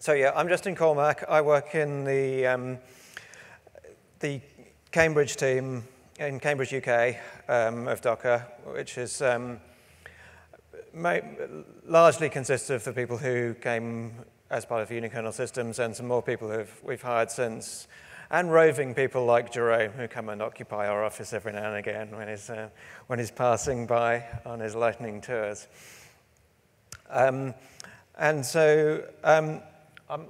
so yeah, I'm Justin Cormack. I work in the, um, the Cambridge team in Cambridge, UK um, of Docker, which is um, largely consists of the people who came as part of Unikernel Systems and some more people who we've hired since, and roving people like Jerome who come and occupy our office every now and again when he's, uh, when he's passing by on his lightning tours. Um, and so um,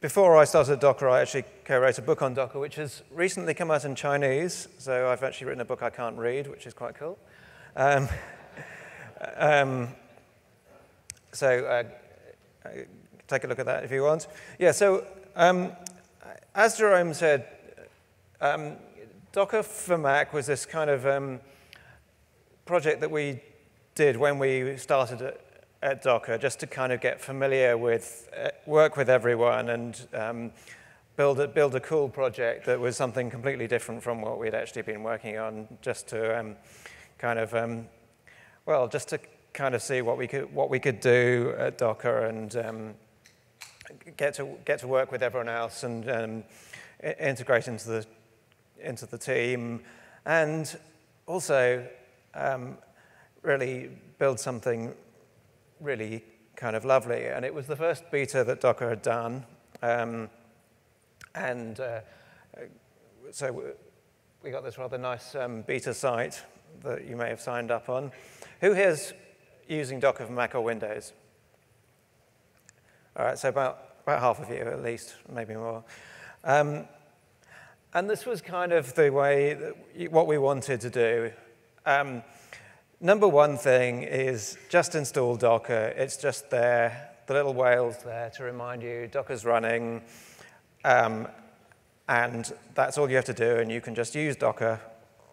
before I started Docker, I actually co-wrote a book on Docker, which has recently come out in Chinese. So I've actually written a book I can't read, which is quite cool. Um, um, so uh, uh, take a look at that if you want. Yeah, so um, as Jerome said, um, Docker for Mac was this kind of um, project that we did when we started at, Docker, just to kind of get familiar with, uh, work with everyone and um, build, a, build a cool project that was something completely different from what we'd actually been working on, just to um, kind of, um, well, just to kind of see what we could, what we could do at Docker and um, get, to, get to work with everyone else and um, integrate into the, into the team. And also um, really build something really kind of lovely. And it was the first beta that Docker had done. Um, and uh, so we got this rather nice um, beta site that you may have signed up on. Who here's using Docker for Mac or Windows? All right, so about, about half of you at least, maybe more. Um, and this was kind of the way, that, what we wanted to do. Um, number one thing is just install Docker. It's just there, the little whale's there to remind you Docker's running, um, and that's all you have to do, and you can just use Docker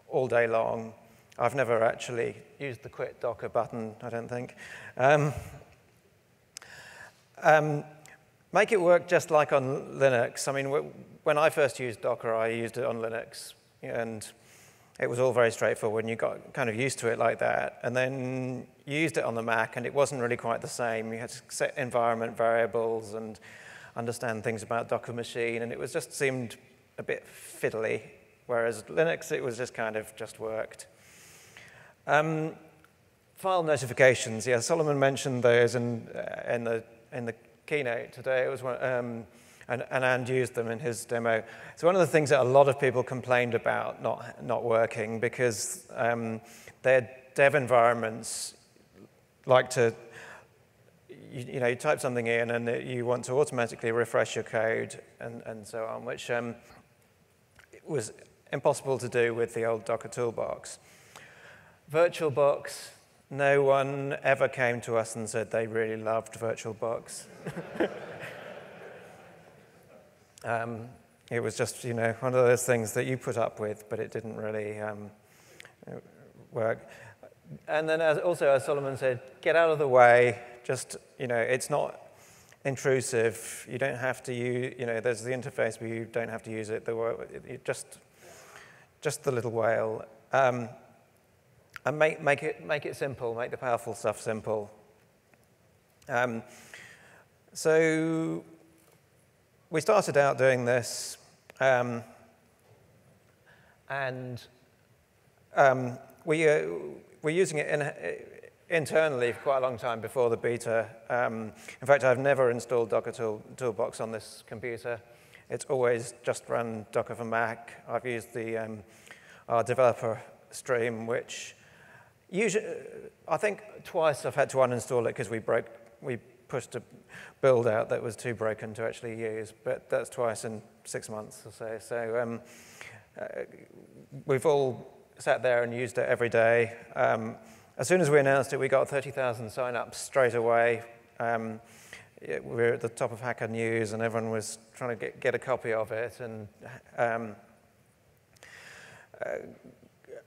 all day long I've never actually used the quit Docker button, I don't think. Um, um, make it work just like on Linux. I mean, when I first used Docker, I used it on Linux, and it was all very straightforward, and you got kind of used to it like that. And then used it on the Mac, and it wasn't really quite the same. You had to set environment variables and understand things about Docker machine, and it was just seemed a bit fiddly. Whereas Linux, it was just kind of just worked. Um, file notifications, yeah, Solomon mentioned those in, uh, in, the, in the keynote today. It was one, um, and, and used them in his demo. So one of the things that a lot of people complained about not, not working because um, their dev environments like to, you, you, know, you type something in and you want to automatically refresh your code and, and so on, which um, was impossible to do with the old Docker toolbox. VirtualBox, no one ever came to us and said they really loved VirtualBox. um, it was just, you know, one of those things that you put up with, but it didn't really um, work. And then as, also, as Solomon said, get out of the way. Just, you know, it's not intrusive. You don't have to use, you know, there's the interface but you don't have to use it. The, just, just the little whale. Um, and make, make, it, make it simple, make the powerful stuff simple. Um, so we started out doing this, um, and um, we uh, were using it in, internally for quite a long time before the beta. Um, in fact, I've never installed Docker tool, Toolbox on this computer. It's always just run Docker for Mac. I've used the um, our developer stream, which Usually, I think twice I've had to uninstall it because we broke, we pushed a build out that was too broken to actually use, but that's twice in six months or so. So um, uh, we've all sat there and used it every day. Um, as soon as we announced it, we got 30,000 signups straight away. Um, we were at the top of Hacker News, and everyone was trying to get, get a copy of it. And, um, uh,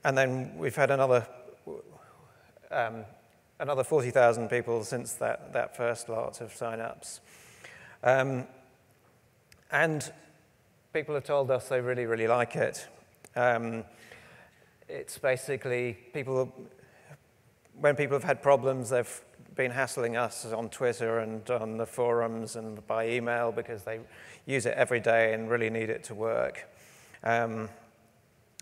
and then we've had another um, another 40,000 people since that, that first lot of sign-ups. Um, and people have told us they really, really like it. Um, it's basically people, when people have had problems, they've been hassling us on Twitter and on the forums and by email because they use it every day and really need it to work. Um,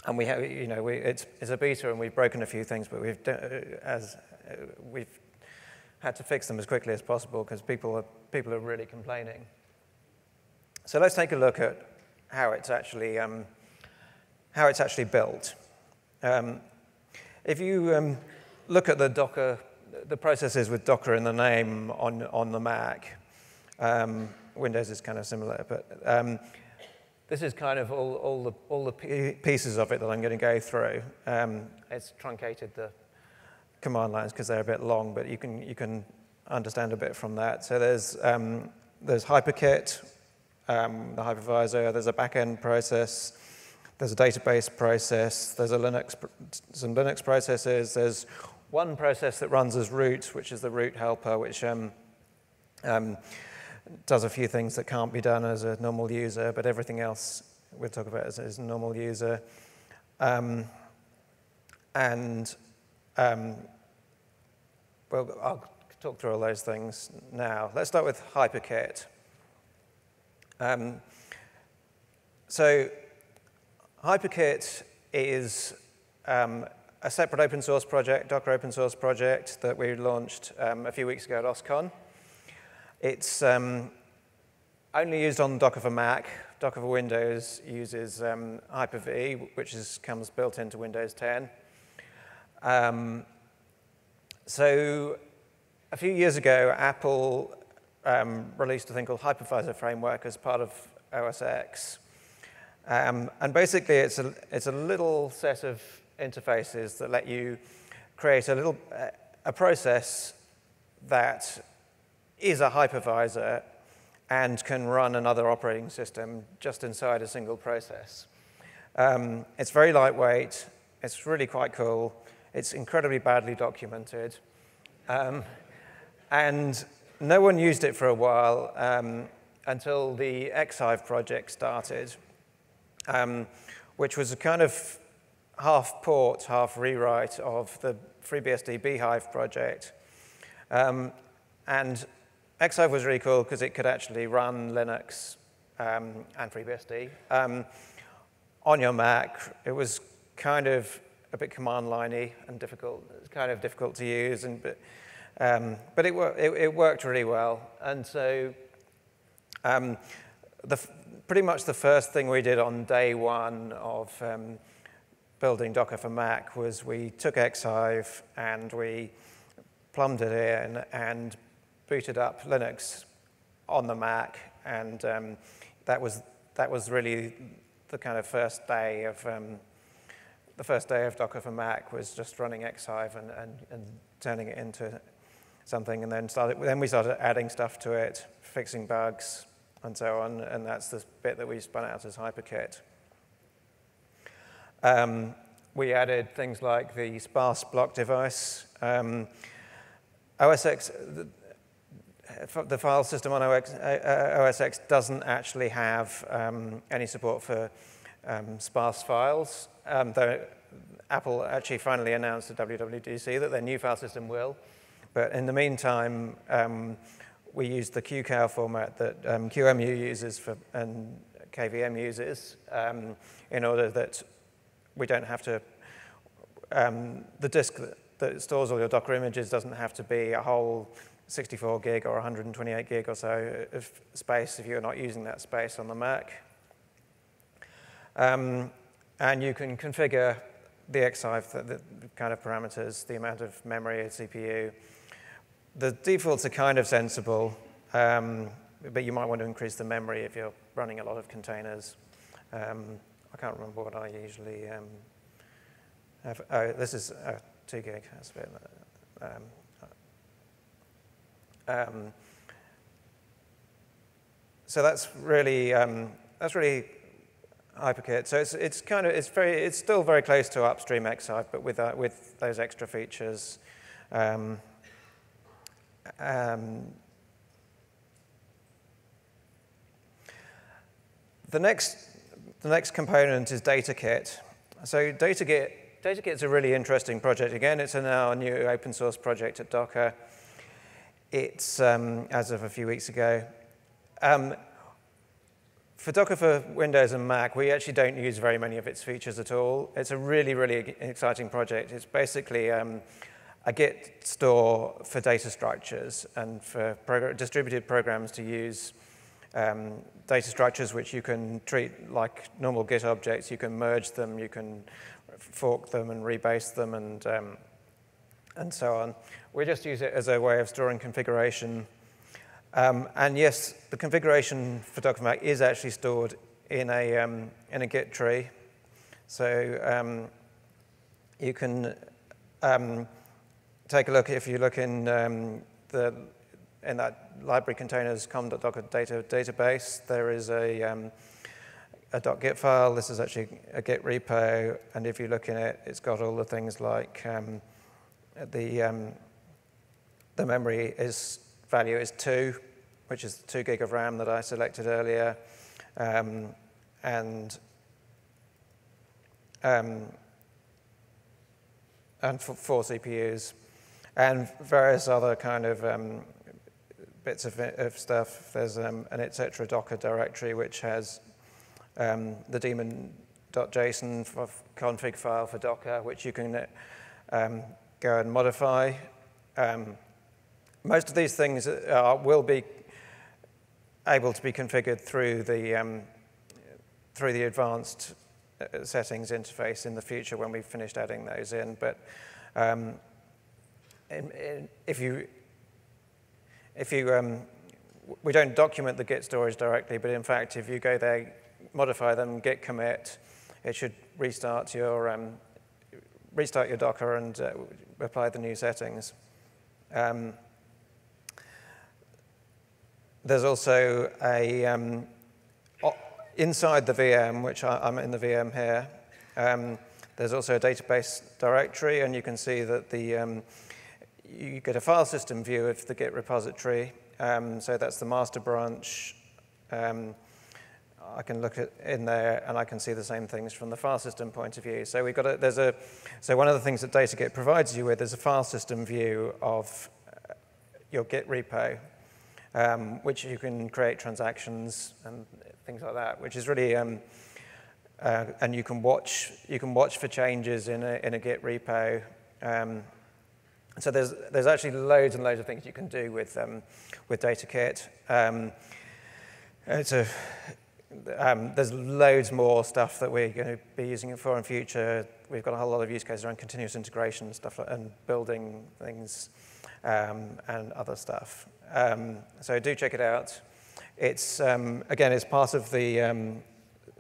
and we have, you know, we, it's, it's a beta and we've broken a few things, but we've, as, we've had to fix them as quickly as possible because people are, people are really complaining. So let's take a look at how it's actually, um, how it's actually built. Um, if you um, look at the Docker, the processes with Docker in the name on, on the Mac, um, Windows is kind of similar, but um, this is kind of all, all, the, all the pieces of it that I'm going to go through. Um, it's truncated the command lines because they're a bit long, but you can, you can understand a bit from that. So there's, um, there's HyperKit, um, the hypervisor, there's a backend process, there's a database process, there's a Linux, some Linux processes, there's one process that runs as root, which is the root helper, which um, um, does a few things that can't be done as a normal user, but everything else we'll talk about as, a normal user. Um, and um, well, I'll talk through all those things now. Let's start with HyperKit. Um, so HyperKit is um, a separate open source project, Docker open source project that we launched um, a few weeks ago at OSCON. It's um, only used on Docker for Mac. Docker for Windows uses um, Hyper-V, which is, comes built into Windows 10. So a few years ago, Apple um, released a thing called Hypervisor Framework as part of OS X. Um, and basically, it's a, it's a little set of interfaces that let you create a little uh, a process that is a hypervisor and can run another operating system just inside a single process. Um, it's very lightweight. It's really quite cool. It's incredibly badly documented. Um, and no one used it for a while um, until the xhyve project started, um, which was a kind of half port, half rewrite of the FreeBSD bhyve project. Um, and xhyve was really cool because it could actually run Linux um, and FreeBSD um, on your Mac. It was kind of a bit command liney and difficult. It's kind of difficult to use, and but, um, but it, it, it, worked really well. And so, um, the, pretty much the first thing we did on day one of um, building Docker for Mac was we took xhyve and we plumbed it in and booted up Linux on the Mac, and um, that was that was really the kind of first day of um, the first day of Docker for Mac was just running xhyve and, and, and turning it into something, and then started then we started adding stuff to it, fixing bugs, and so on, and that's the bit that we spun out as HyperKit. Um, we added things like the sparse block device. Um, OS X, the file system on OS, uh, OS X doesn't actually have um, any support for um, sparse files, um, though Apple actually finally announced at WWDC that their new file system will. But in the meantime, um, we use the QCOW format that um, QEMU uses for, and KVM uses um, in order that we don't have to, the disk that, that stores all your Docker images doesn't have to be a whole 64 gig or 128 gig or so of space if you're not using that space on the Mac. Um, and you can configure the xhyve, the, the, kind of parameters, the amount of memory, CPU. The defaults are kind of sensible, um, but you might want to increase the memory if you're running a lot of containers. Um, I can't remember what I usually um, have. Oh, this is uh, 2 gig. That's a bit, um, um, so that's really um, that's really HyperKit. So it's it's kind of it's very it's still very close to upstream xhyve, but with uh, with those extra features. Um, um, the next the next component is DataKit. So DataKit DataKit is a really interesting project. Again, it's now a new open source project at Docker. it's, um, as of a few weeks ago. For Docker for Windows and Mac, we actually don't use very many of its features at all. It's a really, really exciting project. It's basically um, a Git store for data structures and for progr distributed programs to use um, data structures which you can treat like normal Git objects. You can merge them, you can fork them and rebase them and, um, and so on. We just use it as a way of storing configuration um, and yes, the configuration for Docker Mac is actually stored in a, um, in a Git tree. So um, you can um, take a look, if you look in, um, the, in that library containers com.docker data database, there is a, um, a .git file. This is actually a Git repo. And if you look in it, it's got all the things like the, the memory is value is 2, which is 2 gig of RAM that I selected earlier, um, and um, and four CPUs, and various other kind of um, bits of, of, stuff. There's um, an etc Docker directory which has um, the daemon.json config file for Docker, which you can um, go and modify. Um, most of these things are, will be able to be configured through the, um, through the advanced uh, settings interface in the future when we've finished adding those in. But um, in, in, if you, if you um, we don't document the Git storage directly, but in fact, if you go there, modify them, git commit, it should restart your, um, restart your Docker and uh, apply the new settings. Um, there's also a, um, inside the VM, which I, am in the VM here, um, there's also a database directory, and you can see that the, um, you get a file system view of the Git repository. Um, so that's the master branch. Um, I can look at in there and I can see the same things from the file system point of view. So we've got a, there's a, so one of the things that DataKit provides you with is a file system view of uh, your Git repo um, which you can create transactions and things like that, which is really, um, uh, and you can watch, you can watch for changes in a, in a Git repo. Um, so there's, there's actually loads and loads of things you can do with, um, with DataKit. Um, it's a, um, there's loads more stuff that we're going to be using it for in future. We've got a whole lot of use cases around continuous integration and stuff like, and building things and other stuff. Um, so do check it out. It's, um, again, it's part of the um,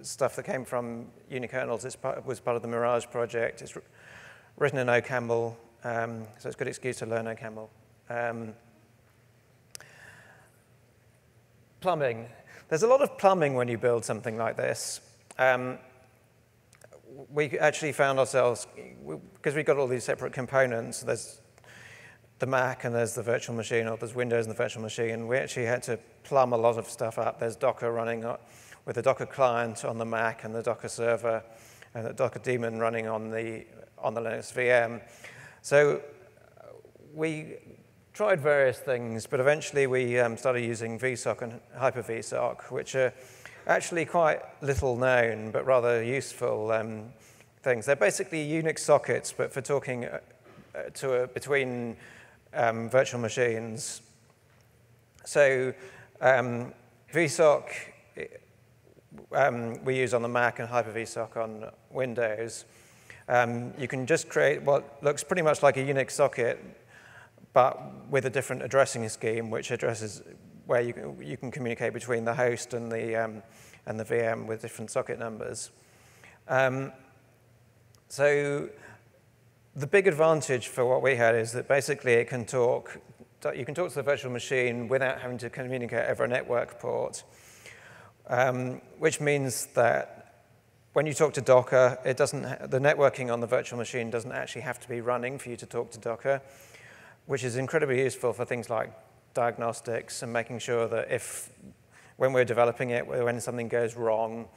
stuff that came from unikernels. It was part of the Mirage project. It's written in OCaml, um, so it's a good excuse to learn OCaml. Um, plumbing. There's a lot of plumbing when you build something like this. Um, we actually found ourselves, because we've got all these separate components, there's the Mac and there's the virtual machine, or there's Windows and the virtual machine. We actually had to plumb a lot of stuff up. There's Docker running with the Docker client on the Mac and the Docker server and the Docker daemon running on the, on the Linux VM. So we tried various things, but eventually we um, started using VSOCK and Hyper-VSOCK, which are actually quite little known, but rather useful um, things. They're basically Unix sockets, but for talking uh, to a, between um, virtual machines. So um, VSOCK um, we use on the Mac and Hyper-VSOCK on Windows. Um, you can just create what looks pretty much like a Unix socket, but with a different addressing scheme, which addresses where you can, you can communicate between the host and the, um, and the VM with different socket numbers. Um, so the big advantage for what we had is that basically it can talk, you can talk to the virtual machine without having to communicate over a network port, um, which means that when you talk to Docker, it doesn't, the networking on the virtual machine doesn't actually have to be running for you to talk to Docker, which is incredibly useful for things like diagnostics and making sure that if, when we're developing it, when something goes wrong,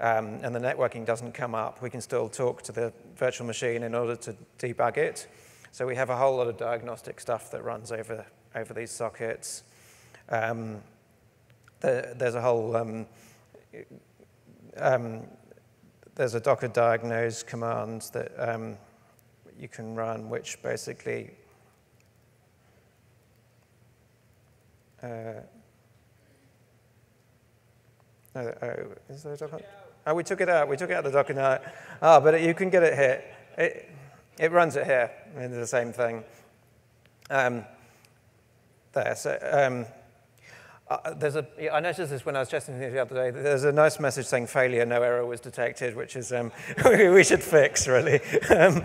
um, and the networking doesn't come up, we can still talk to the virtual machine in order to debug it. So we have a whole lot of diagnostic stuff that runs over, over these sockets. Um, the, there's a whole, um, um, there's a Docker diagnose command that um, you can run, which basically uh, no, oh, is there a Docker? Oh, we took it out. We took it out of the Docker now. Ah, but you can get it here. It, it runs it here. It's the same thing. Um, there. So um, uh, there's a, I noticed this when I was testing things the other day. There's a nice message saying failure, no error was detected, which is um, we should fix really, because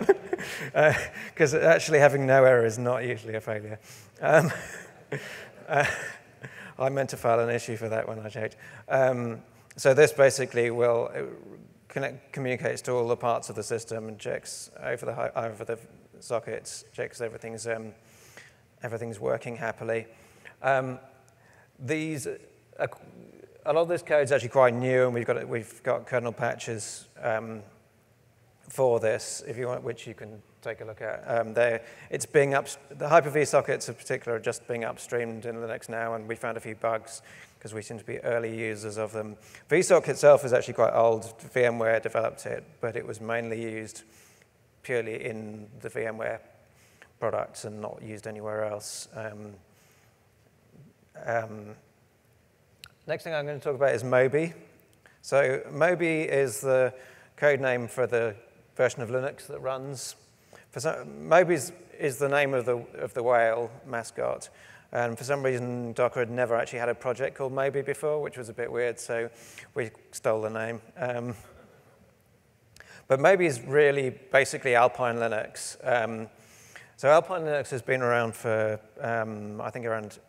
um, uh, actually having no error is not usually a failure. Um, uh, I meant to file an issue for that when I checked. So this basically will uh, connect, communicates to all the parts of the system and checks over the over the sockets, checks everything's um, everything's working happily. Um, these, uh, a lot of this code is actually quite new, and we've got, we've got kernel patches um, for this, if you want, which you can take a look at. Um, it's being up, the Hyper-V sockets in particular are just being upstreamed in Linux now, and we found a few bugs because we seem to be early users of them. VSOCK itself is actually quite old. VMware developed it, but it was mainly used purely in the VMware products and not used anywhere else. Um, um, next thing I'm going to talk about is Moby. So Moby is the code name for the version of Linux that runs. For some, Moby is the name of the, of the whale mascot. And for some reason, Docker had never actually had a project called Moby before, which was a bit weird, so we stole the name. Um, but Moby is really basically Alpine Linux. Um, so Alpine Linux has been around for, um, I think, around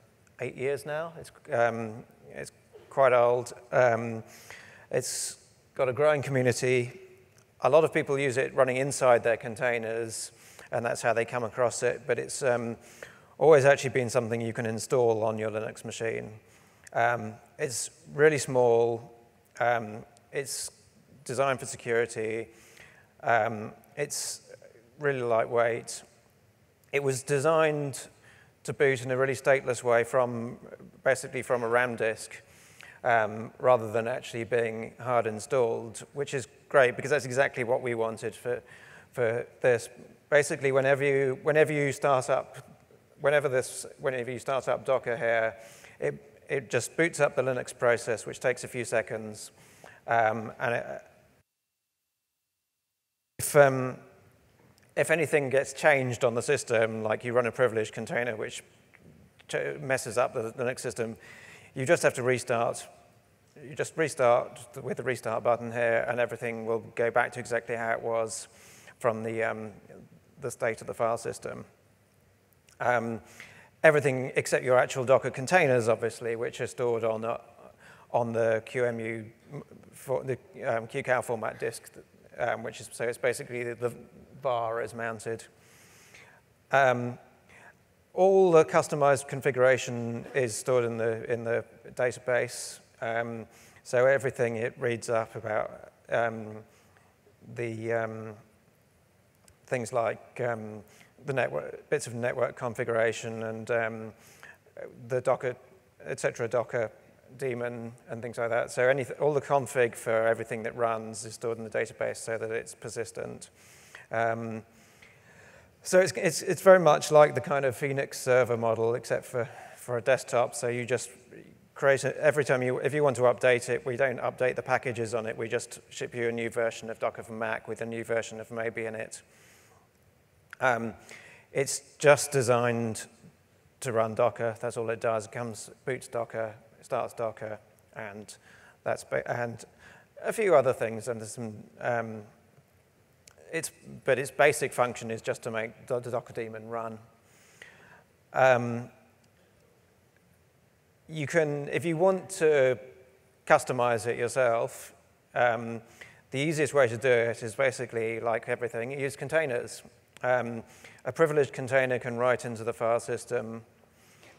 eight years now. It's, um, it's quite old. Um, it's got a growing community. A lot of people use it running inside their containers, and that's how they come across it. But it's um, always actually been something you can install on your Linux machine. Um, it's really small. Um, it's designed for security. Um, it's really lightweight. It was designed to boot in a really stateless way from basically from a RAM disk um, rather than actually being hard installed, which is great because that's exactly what we wanted for, for this. Basically, whenever you, whenever you start up, whenever, this, whenever you start up Docker here, it, it just boots up the Linux process, which takes a few seconds. Um, and it, if, um, if anything gets changed on the system, like you run a privileged container which messes up the, Linux system, you just have to restart. You just restart with the restart button here, and everything will go back to exactly how it was from the, um, the state of the file system. Um, everything except your actual Docker containers, obviously, which are stored on, on the QEMU, for the um, QCOW format disk, um, which is, so it's basically the, the var is mounted. Um, all the customized configuration is stored in the, in the database. Um, so everything it reads up about um, the um, things like um, the network, bits of network configuration and um, the Docker, etc. Docker daemon and things like that. So any, all the config for everything that runs is stored in the database so that it's persistent. Um, so it's, it's, it's very much like the kind of Phoenix server model, except for, for a desktop. So you just create it every time you, if you want to update it, we don't update the packages on it. We just ship you a new version of Docker for Mac with a new version of Moby in it. Um, it's just designed to run Docker. That's all it does. It comes, boots Docker, starts Docker, and that's and a few other things. And there's some um, it's, but its basic function is just to make the, Docker daemon run. Um, you can, if you want to customize it yourself, um, the easiest way to do it is basically like everything, use containers. Um, a privileged container can write into the file system.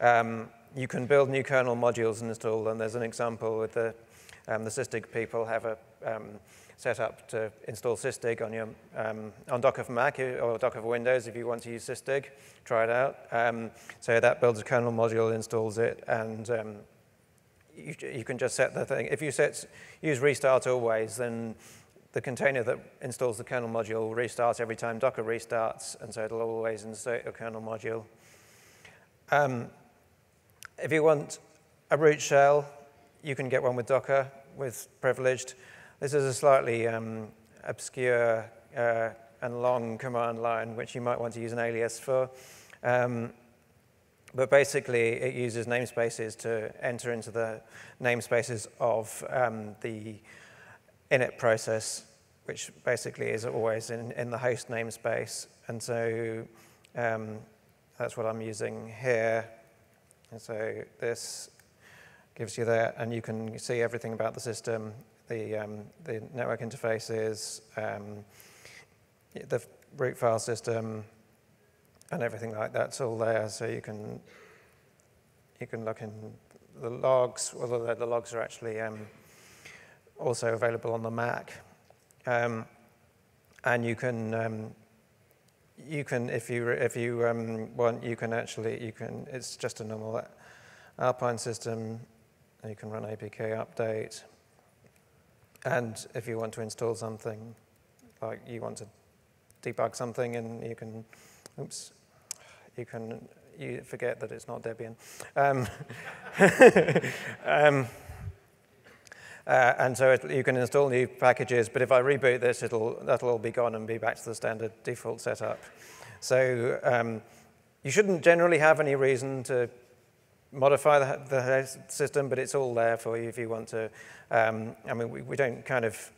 Um, you can build new kernel modules and install them. There's an example with the, um, the SysDig people have a um, set up to install sysdig on, your, um, on Docker for Mac or Docker for Windows if you want to use sysdig. Try it out. Um, so that builds a kernel module, installs it, and you, you, can just set the thing. If you set, use restart always, then the container that installs the kernel module restarts every time Docker restarts, and so it'll always insert a kernel module. Um, if you want a root shell, you can get one with Docker with privileged. This is a slightly um, obscure uh, and long command line, which you might want to use an alias for. Um, but basically, it uses namespaces to enter into the namespaces of um, the init process, which basically is always in, in the host namespace. And so um, that's what I'm using here. And so this gives you that, and you can see everything about the system the, um, the network interfaces, um, the root file system, and everything like that's all there. So you can you can look in the logs, although the logs are actually um, also available on the Mac. Um, and you can um, you can if you if you um, want you can actually you can it's just a normal Alpine system. You can run APK update. And if you want to install something, like you want to debug something and you can, oops, you can you forget that it's not Debian. Um, um, uh, and so it, you can install new packages, but if I reboot this, it'll, that'll all be gone and be back to the standard default setup. So um, you shouldn't generally have any reason to modify the, the system, but it's all there for you if you want to. Um, I mean, we, we don't kind of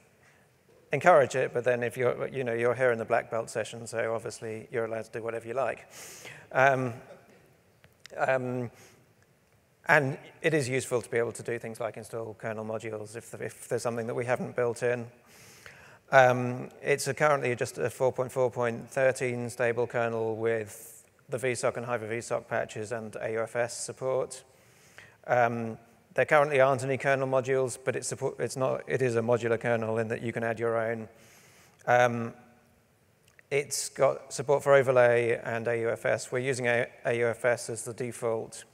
encourage it, but then if you're, you know, you're here in the black belt session, so obviously you're allowed to do whatever you like. Um, um, and it is useful to be able to do things like install kernel modules if, if there's something that we haven't built in. Um, it's currently just a 4.4.13 stable kernel with the VSOCK and Hyper-VSOCK patches and AUFS support. Um, there currently aren't any kernel modules, but it's, support, it's not, it is a modular kernel in that you can add your own. Um, it's got support for overlay and AUFS. We're using AUFS as the default,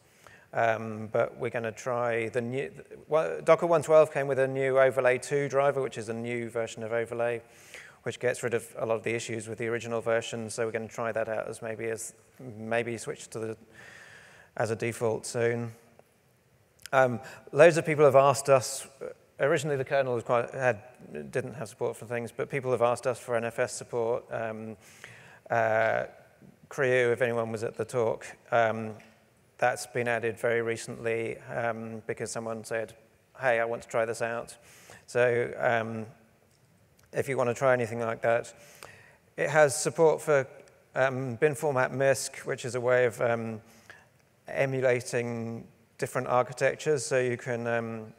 um, but we're going to try the new, well, Docker 112 came with a new overlay 2 driver, which is a new version of overlay which gets rid of a lot of the issues with the original version. So we're going to try that out as maybe as maybe switch to the as a default soon. Um, loads of people have asked us. Originally, the kernel was quite, had, didn't have support for things, but people have asked us for NFS support. Um, uh, CRIU, if anyone was at the talk, um, that's been added very recently um, because someone said, hey, I want to try this out. So um, if you want to try anything like that. It has support for um, bin format MISC, which is a way of um, emulating different architectures. So you can um,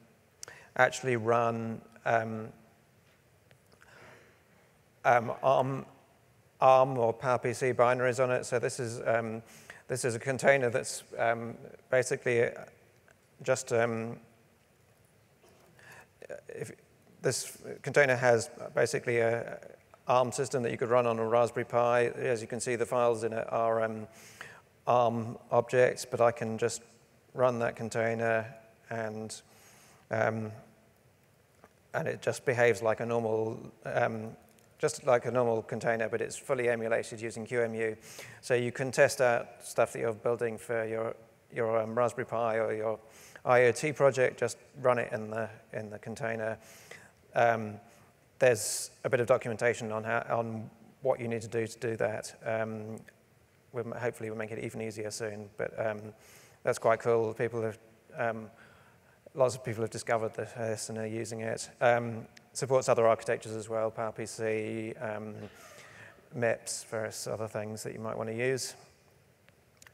actually run um, um, ARM, ARM or PowerPC binaries on it. So this is, this is a container that's basically just if, this container has basically a ARM system that you could run on a Raspberry Pi. As you can see, the files in it are um, ARM objects, but I can just run that container and um, and it just behaves like a normal, um, just like a normal container, but it's fully emulated using QEMU. So you can test out stuff that you're building for your your um, Raspberry Pi or your IoT project. Just run it in the in the container. Um, there's a bit of documentation on, how, on what you need to do to do that. Um, we'll, hopefully we'll make it even easier soon, but um, that's quite cool. People have, um, lots of people have discovered this and are using it. Um, supports other architectures as well, PowerPC, um, MIPS, various other things that you might want to use.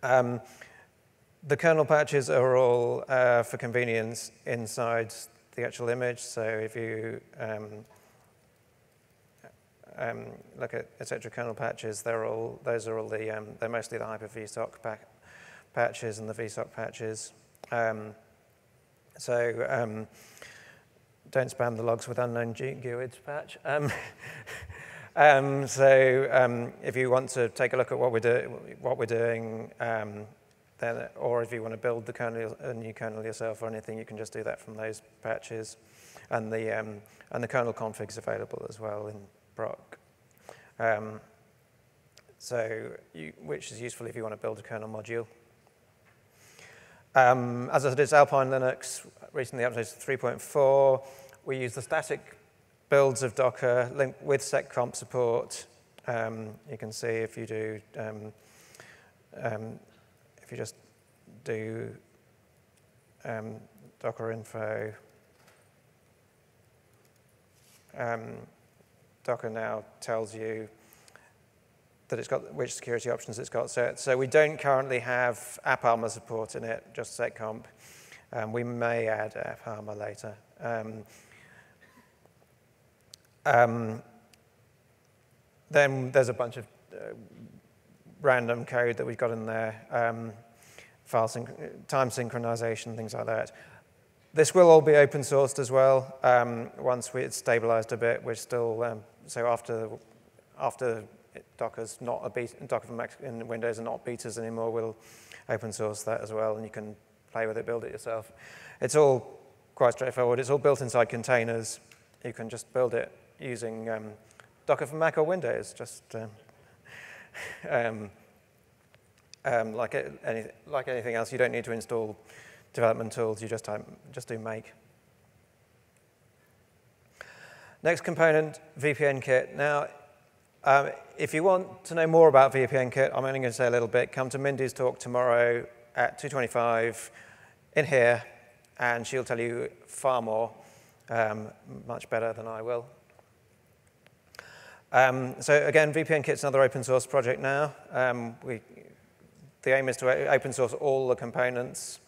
Um, the kernel patches are all uh, for convenience inside the actual image. So if you um, um, look at etc. kernel patches, they're all those are all the um, they're mostly the Hyper VSOCK patches and the VSOCK patches. Um, so um, don't spam the logs with unknown GUIDs patch. Um, um, so um, if you want to take a look at what we're, do what we're doing, um, then, or if you want to build the kernel, a new kernel yourself or anything, you can just do that from those patches. And the, um, and the kernel config is available as well in proc. Um, so you, which is useful if you want to build a kernel module. Um, as I said, it's Alpine Linux, recently updated to 3.4. We use the static builds of Docker linked with seccomp support. Um, you can see if you do, um, um if you just do um, Docker info, um, Docker now tells you that it's got which security options it's got set. So we don't currently have AppArmor support in it, just seccomp. Um, we may add AppArmor later. Um, then there's a bunch of uh, random code that we've got in there, um, file syn time synchronization, things like that. This will all be open sourced as well. Um, once we, it's stabilized a bit, we're still, um, so after, after Docker's not a beta, Docker for Mac in Windows are not betas anymore. We'll open source that as well, and you can play with it, build it yourself. It's all quite straightforward. It's all built inside containers. You can just build it using um, Docker for Mac or Windows, just um, um, um like, any, like anything else. You don't need to install development tools. You just, type, just do make. Next component, VPN kit. Now, um, if you want to know more about VPN Kit, I'm only going to say a little bit. Come to Mindy's talk tomorrow at 2.25 in here, and she'll tell you far more, um, much better than I will. Um, so again, VPN Kit's another open source project now. Um, we, the aim is to open source all the components.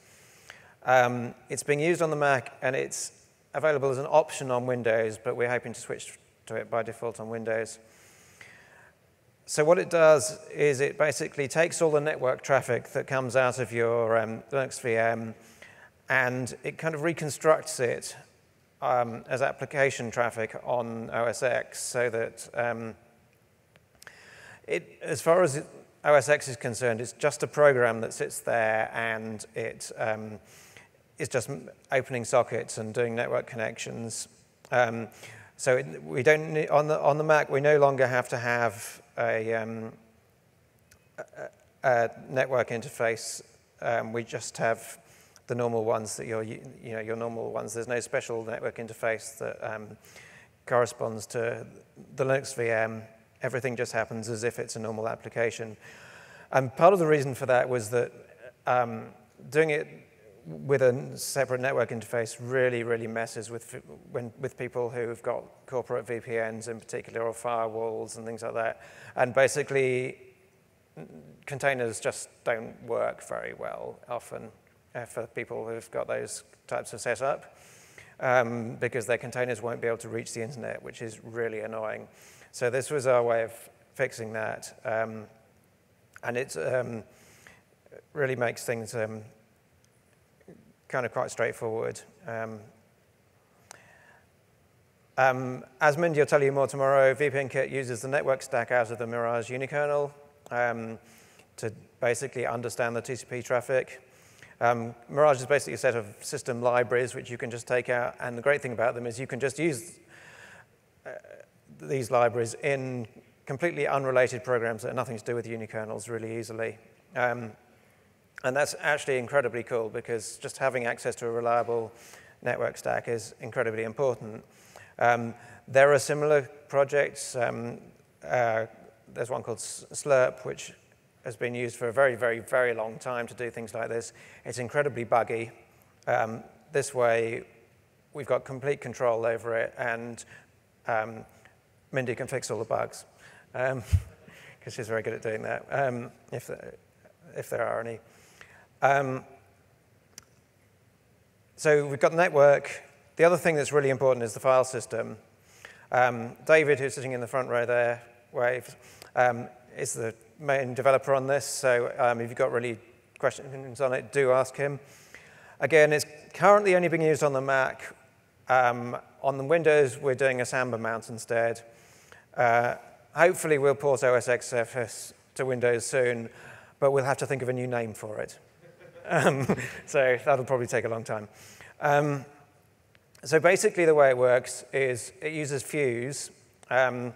Um, it's being used on the Mac, and it's available as an option on Windows, but we're hoping to switch to it by default on Windows. So what it does is it basically takes all the network traffic that comes out of your um, Linux VM and it kind of reconstructs it um, as application traffic on OS X so that um, it, as far as OS X is concerned, it's just a program that sits there and it um, is just opening sockets and doing network connections. Um, so it, we don't, on the, on the Mac, we no longer have to have a, um, a, a, network interface. Um, we just have the normal ones that you're, you know, your normal ones. There's no special network interface that um, corresponds to the Linux VM. Everything just happens as if it's a normal application. And part of the reason for that was that um, doing it with a separate network interface really, really messes with, when, with people who've got corporate VPNs in particular or firewalls and things like that. And basically, containers just don't work very well often for people who've got those types of setup um, because their containers won't be able to reach the internet, which is really annoying. So this was our way of fixing that. Um, and it um, really makes things um, kind of quite straightforward. Um, um, as will tell you more tomorrow, VPN-Kit uses the network stack out of the Mirage unikernel to basically understand the TCP traffic. Um, Mirage is basically a set of system libraries which you can just take out, and the great thing about them is you can just use uh, these libraries in completely unrelated programs that have nothing to do with unikernels really easily. Um, and that's actually incredibly cool because just having access to a reliable network stack is incredibly important. Um, there are similar projects. Um, uh, there's one called Slirp, which has been used for a very, very, very long time to do things like this. It's incredibly buggy. Um, this way, we've got complete control over it, and um, Mindy can fix all the bugs, because um, she's very good at doing that, um, if, if there are any. Um, so we've got the network. The other thing that's really important is the file system. Um, David, who's sitting in the front row there, waves. Is the main developer on this. So um, if you've got really questions on it, do ask him. Again, it's currently only being used on the Mac. Um, on the Windows, we're doing a Samba mount instead. Uh, hopefully, we'll port OSXFS to Windows soon, but we'll have to think of a new name for it. Um, so that'll probably take a long time. Um, so basically, the way it works is it uses Fuse, um,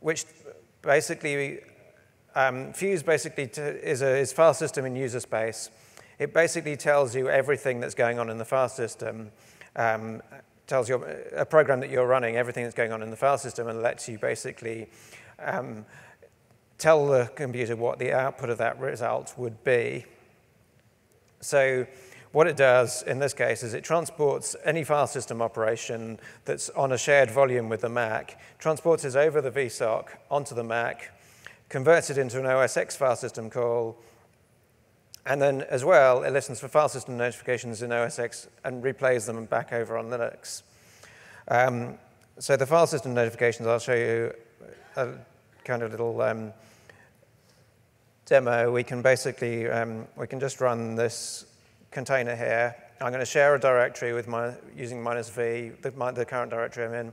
which basically, um, Fuse basically is a is file system in user space. It basically tells you everything that's going on in the file system, um, tells you a program that you're running, everything that's going on in the file system, and lets you basically um, tell the computer what the output of that result would be. So what it does in this case is it transports any file system operation that's on a shared volume with the Mac, transports it over the VSOCK onto the Mac, converts it into an OSX file system call, and then as well, it listens for file system notifications in OSX and replays them back over on Linux. Um, so the file system notifications, I'll show you a kind of little um, demo, we can basically, um, we can just run this container here. I'm going to share a directory with my, using minus v, the, my, the current directory I'm in,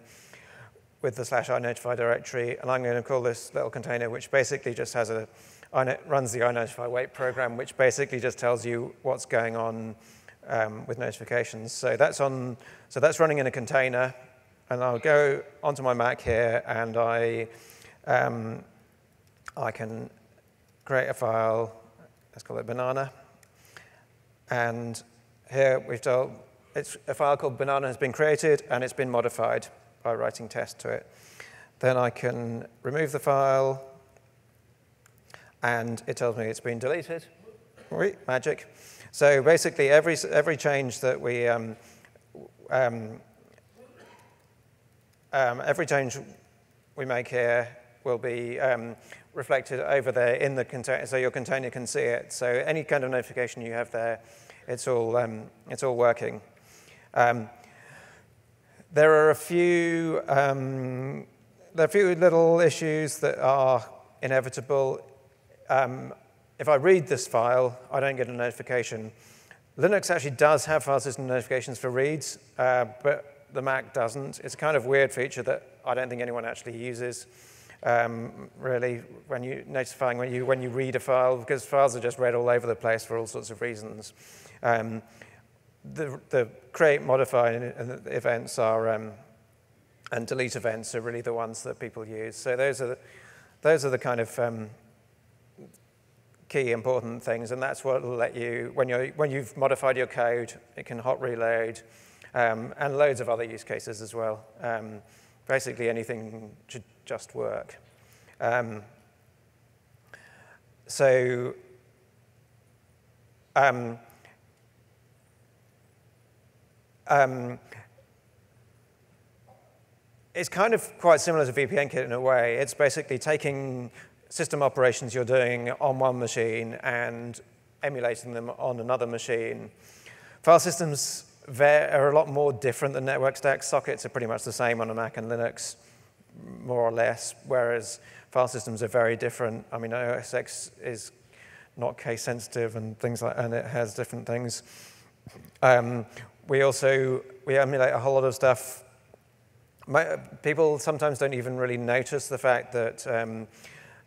with the slash inotify directory, and I'm going to call this little container, which basically just has a, runs the inotify wait program, which basically just tells you what's going on um, with notifications. So that's on, so that's running in a container, and I'll go onto my Mac here, and I, um, I can create a file, let's call it banana. And here we've told, it's a file called banana has been created and it's been modified by writing test to it. Then I can remove the file and it tells me it's been deleted. Right, magic. So basically every, every change that we, um, um, um, every change we make here will be um, reflected over there in the container, so your container can see it. So any kind of notification you have there, it's all, um, it's all working. Um, there are a few, um, there are a few little issues that are inevitable. Um, if I read this file, I don't get a notification. Linux actually does have file system notifications for reads, uh, but the Mac doesn't. It's a kind of weird feature that I don't think anyone actually uses um, really, when you notifying when you when you read a file, because files are just read all over the place for all sorts of reasons. Um, the, the create, modify and, events are um, and delete events are really the ones that people use. So those are the, those are the kind of um, key important things, and that's what will let you when you when you've modified your code, it can hot reload, um, and loads of other use cases as well. Um, basically, anything should just work. Um, so um, um, it's kind of quite similar to VPNKit in a way. It's basically taking system operations you're doing on one machine and emulating them on another machine. File systems are a lot more different than network stacks. Sockets are pretty much the same on a Mac and Linux more or less, whereas file systems are very different. I mean, OSX is not case sensitive and things like, and it has different things. Um, we also, we emulate a whole lot of stuff. My, people sometimes don't even really notice the fact that um,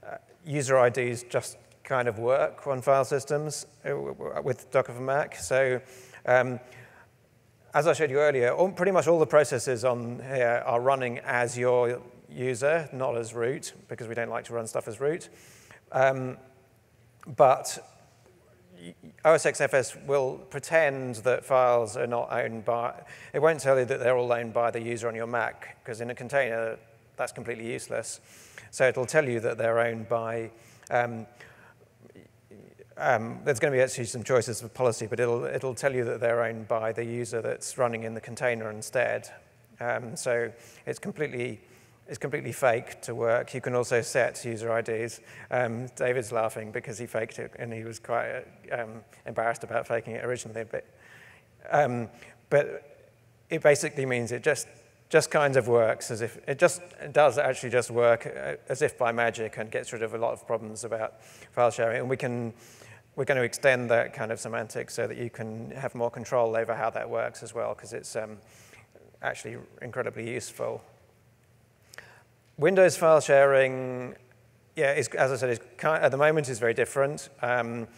uh, user IDs just kind of work on file systems uh, with Docker for Mac. So um, as I showed you earlier, all, pretty much all the processes on here are running as your user, not as root, because we don't like to run stuff as root. Um, but OSXFS will pretend that files are not owned by, it won't tell you that they're all owned by the user on your Mac, because in a container, that's completely useless. So it'll tell you that they're owned by, um, um, there's going to be actually some choices of policy, but it'll, it'll tell you that they're owned by the user that's running in the container instead. Um, so it's completely is completely fake to work. You can also set user IDs. Um, David's laughing because he faked it and he was quite um, embarrassed about faking it originally. But, um, but it basically means it just, just kind of works as if, it just it does actually just work uh, as if by magic and gets rid of a lot of problems about file sharing. And we can, we're going to extend that kind of semantics so that you can have more control over how that works as well because it's, um, actually incredibly useful. Windows file sharing, yeah, is, as I said, is at the moment is very different. Um,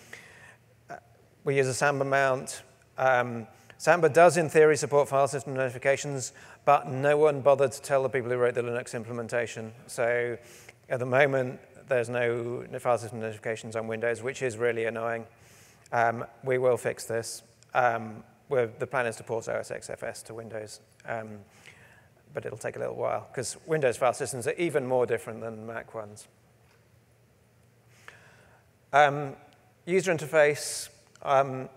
we use a Samba mount. Um, Samba does, in theory, support file system notifications, but no one bothered to tell the people who wrote the Linux implementation. So at the moment, there's no file system notifications on Windows, which is really annoying. Um, we will fix this. Um, the plan is to port OSXFS to Windows, um, but it'll take a little while because Windows file systems are even more different than Mac ones. Um, user interface, um,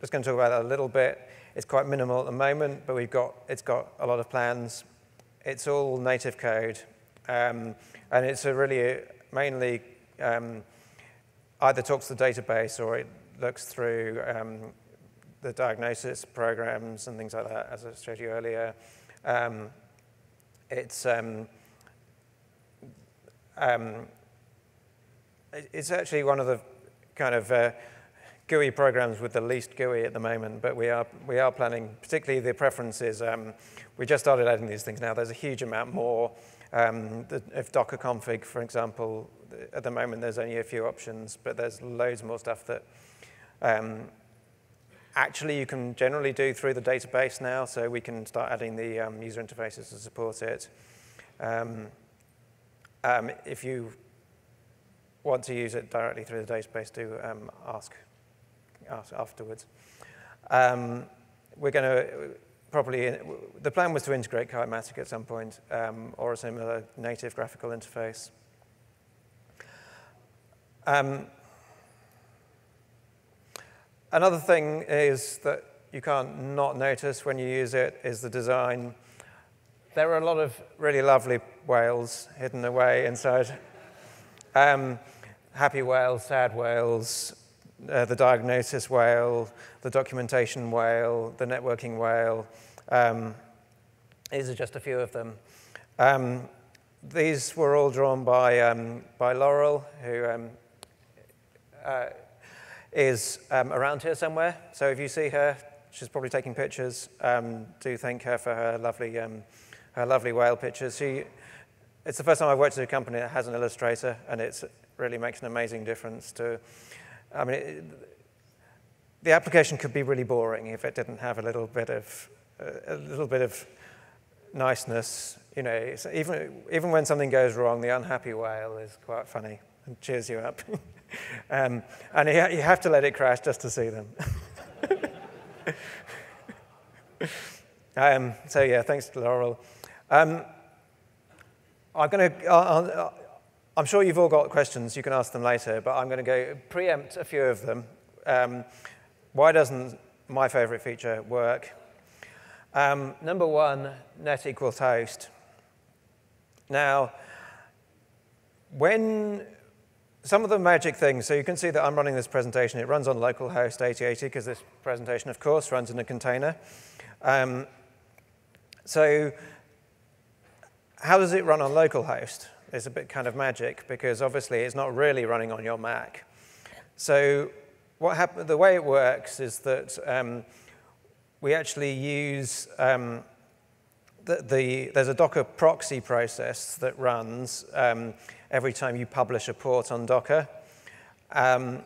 just going to talk about that a little bit. It's quite minimal at the moment, but we've got, it's got a lot of plans. It's all native code, um, and it's a really mainly um, either talks to the database or it looks through um, the diagnosis programs and things like that, as I showed you earlier. Um, it's um, um, it's actually one of the kind of uh, GUI programs with the least GUI at the moment, but we are, we are planning, particularly the preferences. Um, we just started adding these things now. There's a huge amount more. Um, the, if Docker config, for example, at the moment there's only a few options, but there's loads more stuff that um, actually you can generally do through the database now, so we can start adding the um, user interfaces to support it. Um, um, if you want to use it directly through the database, do um, ask, ask afterwards. Um, we're going to probably, the plan was to integrate Kitematic at some point, um, or a similar native graphical interface. Um, another thing is that you can't not notice when you use it is the design. There are a lot of really lovely whales hidden away inside. Um, happy whales, sad whales, uh, the diagnosis whale, the documentation whale, the networking whale. Um, these are just a few of them. Um, these were all drawn by, um, by Laurel, who um, uh, is um, around here somewhere. So if you see her, she's probably taking pictures. Um, do thank her for her lovely, her lovely whale pictures. She, it's the first time I've worked at a company that has an illustrator, and it really makes an amazing difference to, I mean, it, the application could be really boring if it didn't have a little bit of, a little bit of niceness. You know, even, even when something goes wrong, the unhappy whale is quite funny and cheers you up. um, and you, have to let it crash just to see them. um, so yeah, thanks to Laurel. Um, I'm going to, I'm sure you've all got questions. You can ask them later, but I'm going to go preempt a few of them. Um, why doesn't my favorite feature work? Um, number one, net equals host. Now, when some of the magic things, so you can see that I'm running this presentation. It runs on localhost 8080 because this presentation, of course, runs in a container. Um, so how does it run on localhost? It's a bit kind of magic because obviously it's not really running on your Mac. So what happen, the way it works is that um, we actually use um, the, the, there's a Docker proxy process that runs um, every time you publish a port on Docker. Um,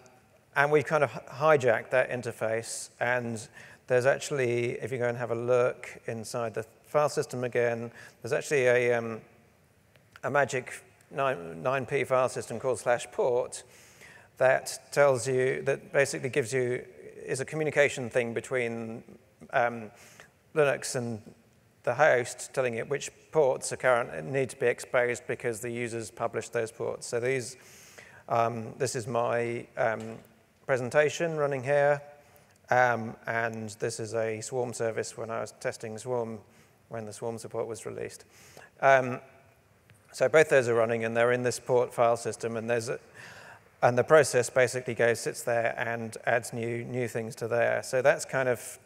and we've kind of hijacked that interface. And there's actually, if you go and have a look inside the file system again, there's actually a, um, a magic 9, 9p file system called slash port that tells you, that basically gives you, is a communication thing between um, Linux and the host telling it which ports are current need to be exposed because the users published those ports. So these, um, this is my um, presentation running here, um, and this is a Swarm service when I was testing Swarm when the Swarm support was released. Um, so both those are running and they're in this port file system and there's a, and the process basically goes, sits there and adds new, new things to there. So that's kind of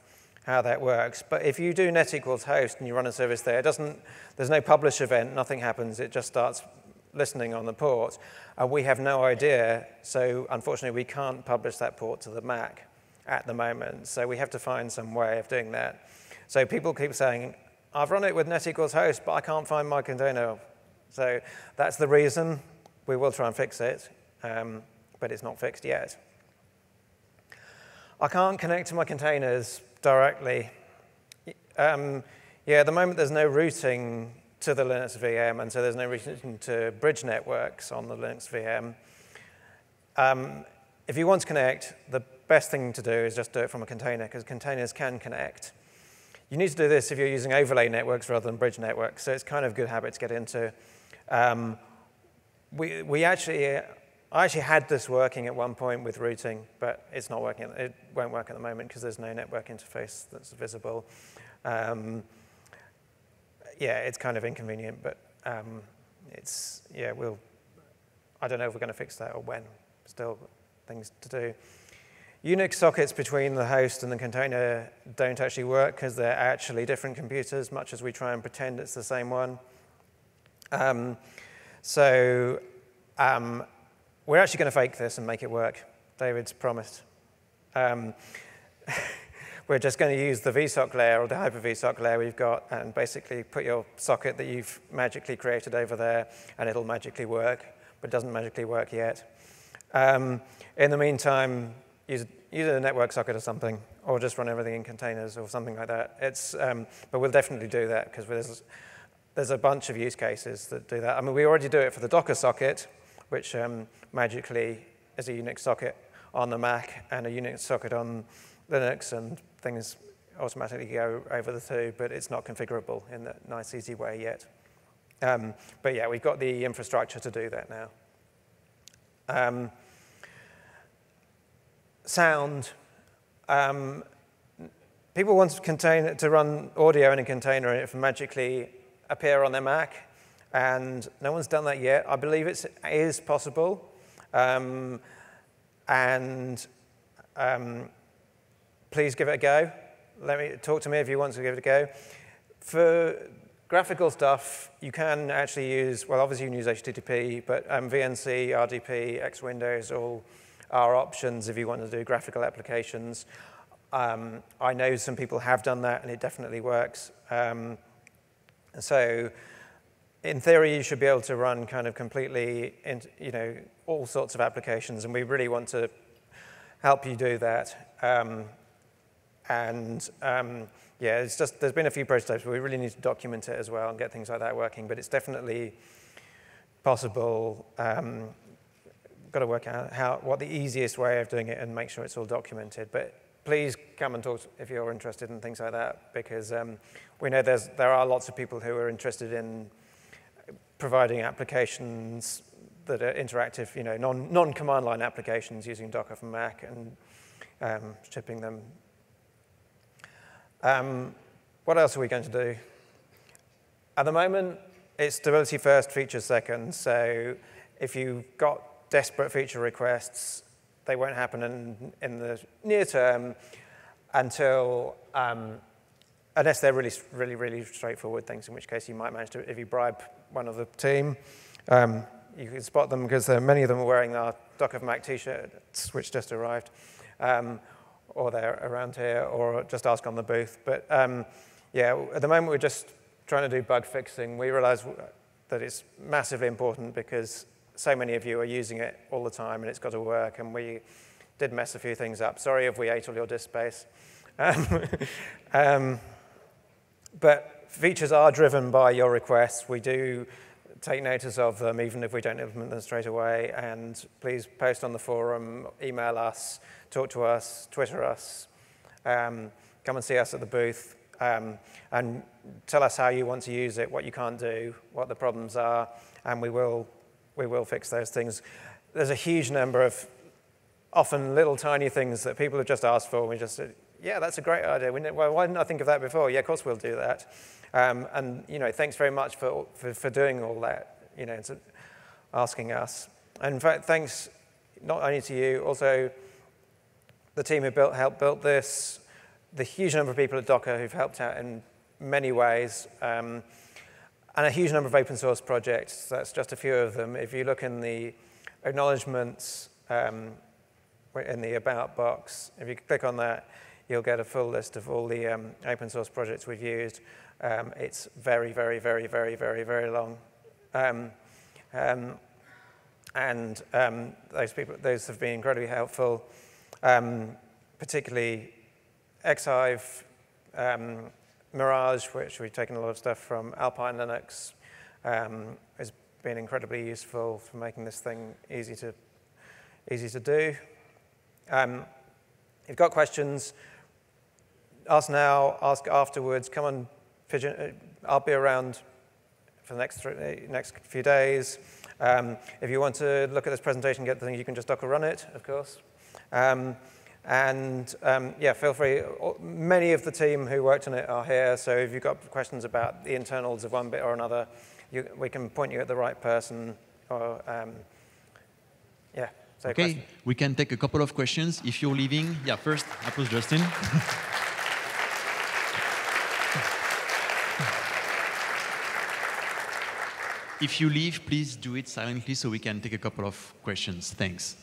how that works. But if you do net equals host and you run a service there, it doesn't, there's no publish event, nothing happens, it just starts listening on the port. And we have no idea, so unfortunately we can't publish that port to the Mac at the moment. So we have to find some way of doing that. So people keep saying, I've run it with net equals host, but I can't find my container. So that's the reason. We will try and fix it, um, but it's not fixed yet. I can't connect to my containers directly. Um, yeah, at the moment there's no routing to the Linux VM, and so there's no routing to bridge networks on the Linux VM. Um, if you want to connect, the best thing to do is just do it from a container, because containers can connect. You need to do this if you're using overlay networks rather than bridge networks, so it's kind of a good habit to get into. Um, we, we actually I actually had this working at one point with routing, but it's not working. It won't work at the moment because there's no network interface that's visible. Um, yeah, it's kind of inconvenient, but um, it's, yeah, we'll, I don't know if we're going to fix that or when. Still things to do. Unix sockets between the host and the container don't actually work because they're actually different computers, much as we try and pretend it's the same one. Um, so um, we're actually going to fake this and make it work. David's promised. Um, we're just going to use the VSOCK layer or the Hyper-V layer we've got and basically put your socket that you've magically created over there and it'll magically work, but it doesn't magically work yet. Um, in the meantime, use, use a network socket or something, or just run everything in containers or something like that. It's, um, but we'll definitely do that because there's, there's a bunch of use cases that do that. I mean, we already do it for the Docker socket, which um, magically is a Unix socket on the Mac and a Unix socket on Linux, and things automatically go over the two, but it's not configurable in that nice, easy way yet. Um, but yeah, we've got the infrastructure to do that now. Um, sound. Um, people want to, contain, to run audio in a container and it magically appear on their Mac and no one's done that yet. I believe it is possible. Um, and um, please give it a go. Let me talk to me if you want to give it a go. For graphical stuff, you can actually use, well, obviously you can use HTTP, but um, VNC, RDP, X Windows all are options if you want to do graphical applications. Um, I know some people have done that, and it definitely works. Um, so in theory, you should be able to run kind of completely, in, you know, all sorts of applications, and we really want to help you do that. Um, and um, yeah, it's just there's been a few prototypes, but we really need to document it as well and get things like that working. But it's definitely possible. Um, got to work out how what the easiest way of doing it and make sure it's all documented. But please come and talk if you're interested in things like that, because um, we know there's there are lots of people who are interested in providing applications that are interactive, you know, non, non-command line applications using Docker for Mac and um, shipping them. Um, what else are we going to do? At the moment, it's stability first, features second. So if you've got desperate feature requests, they won't happen in, in the near term until um, unless they're really, really, really straightforward things, in which case you might manage to, if you bribe one of the team, um, you can spot them because many of them are wearing our Docker Mac t-shirts, which just arrived, um, or they're around here, or just ask on the booth. But um, yeah, at the moment we're just trying to do bug fixing. We realize that it's massively important because so many of you are using it all the time and it's got to work, and we did mess a few things up. Sorry if we ate all your disk space. Um, um but features are driven by your requests. We do take notice of them, even if we don't implement them straight away. And please post on the forum, email us, talk to us, Twitter us, um, come and see us at the booth, um, and tell us how you want to use it, what you can't do, what the problems are, and we will, we will fix those things. There's a huge number of often little tiny things that people have just asked for, and we just said, yeah, that's a great idea. We, well, why didn't I think of that before? Yeah, of course we'll do that. Um, and, you know, thanks very much for, for, for doing all that, you know, asking us. And in fact, thanks not only to you, also the team who built, helped build this, the huge number of people at Docker who've helped out in many ways, um, and a huge number of open source projects. That's just a few of them. If you look in the acknowledgements um, in the About box, if you click on that, you'll get a full list of all the um, open source projects we've used. Um, it's very, very, very, very, very, very long. Um, um, and um, those people, those have been incredibly helpful, particularly xhyve, Mirage, which we've taken a lot of stuff from Alpine Linux, has been incredibly useful for making this thing easy to, easy to do. Um, if you've got questions, ask now, ask afterwards, come on, pigeon, uh, I'll be around for the next, three, next few days. Um, if you want to look at this presentation, get the thing, you can just Docker run it, of course. Um, and um, yeah, feel free. Many of the team who worked on it are here, so if you've got questions about the internals of one bit or another, you, we can point you at the right person. Or um, yeah. Okay, we can take a couple of questions. If you're leaving, yeah, first, approach Justin. if you leave, please do it silently so we can take a couple of questions. Thanks.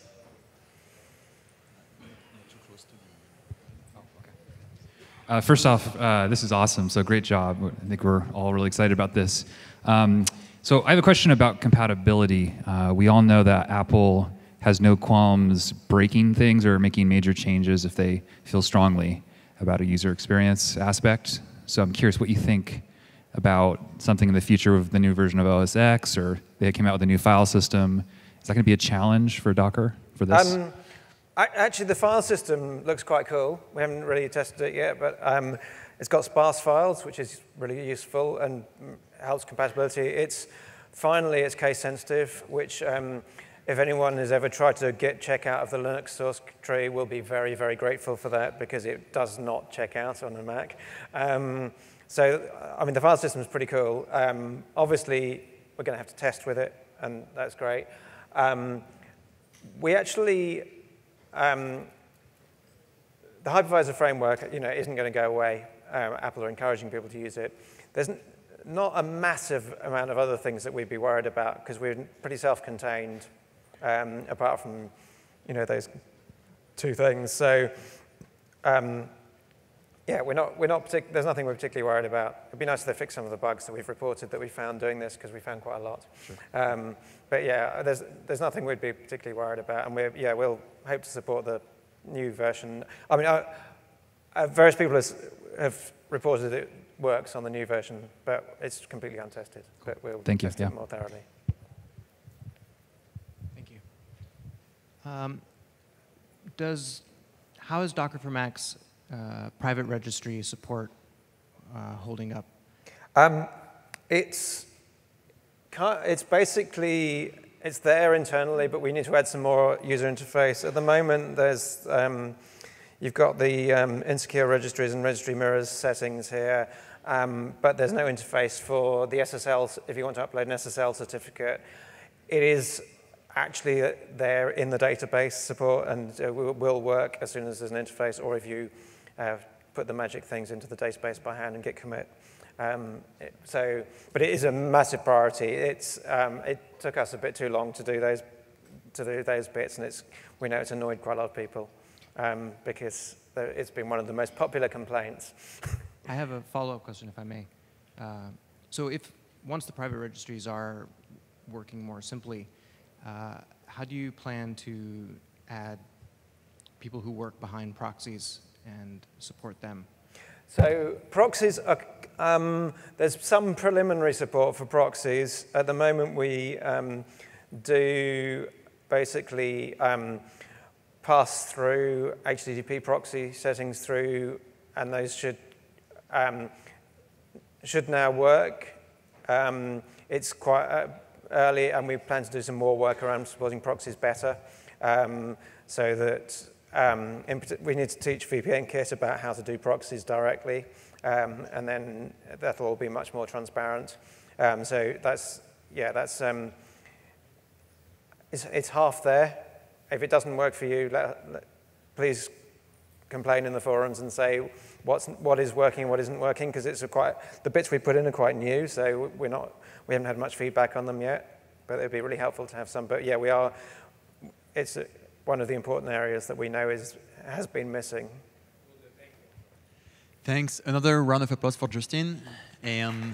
Uh, first off, uh, this is awesome. So great job. I think we're all really excited about this. Um, so I have a question about compatibility. Uh, we all know that Apple has no qualms breaking things or making major changes if they feel strongly about a user experience aspect. So I'm curious what you think about something in the future of the new version of OS X, or they came out with a new file system. Is that going to be a challenge for Docker for this? Um, Actually, the file system looks quite cool. We haven't really tested it yet, but um, it's got sparse files, which is really useful and helps compatibility. It's finally it's case sensitive, which um, if anyone has ever tried to get check out of the Linux source tree, we'll be very, very grateful for that because it does not check out on a Mac. Um, so, I mean, the file system is pretty cool. Um, obviously, we're going to have to test with it, and that's great. Um, we actually um, the hypervisor framework, you know, isn't going to go away. Um, Apple are encouraging people to use it. There's not a massive amount of other things that we'd be worried about because we're pretty self-contained, um, apart from, you know, those two things. So, um, yeah, we're not, we're not there's nothing we're particularly worried about. It'd be nice if they fix some of the bugs that we've reported that we found doing this because we found quite a lot. Sure. Um, but yeah, there's, there's nothing we'd be particularly worried about. And we're, yeah, we'll hope to support the new version. I mean, uh, uh, various people has, have reported it works on the new version, but it's completely untested. But we'll Thank test you. it yeah. more thoroughly. Thank you. Um, does, how is Docker for Macs uh, private registry support uh, holding up? Um, it's it's basically, it's there internally, but we need to add some more user interface. At the moment, there's, um, you've got the um, insecure registries and registry mirrors settings here, um, but there's no interface for the SSL, if you want to upload an SSL certificate. It is actually there in the database support and uh, will, will work as soon as there's an interface or if you uh, put the magic things into the database by hand and git commit. Um, it, so, but it is a massive priority. It's, um, it took us a bit too long to do those, to do those bits, and it's, we know it's annoyed quite a lot of people um, because it's been one of the most popular complaints. I have a follow-up question, if I may. Uh, so if once the private registries are working more simply, uh, how do you plan to add people who work behind proxies and support them? So proxies are, um, there's some preliminary support for proxies. At the moment, we um, do basically um, pass through HTTP proxy settings through, and those should um, should now work. Um, it's quite uh, early, and we plan to do some more work around supporting proxies better, um, so that um, we need to teach VPNKit about how to do proxies directly, um, and then that'll all be much more transparent. Um, so that's, yeah, that's, um, it's, it's, half there. If it doesn't work for you, let, let, please complain in the forums and say what's, what is working and what isn't working, because it's quite, the bits we put in are quite new, so we're not, we haven't had much feedback on them yet, but it'd be really helpful to have some. But yeah, we are, it's, one of the important areas that we know is, has been missing. Thanks. Another round of applause for Justin. And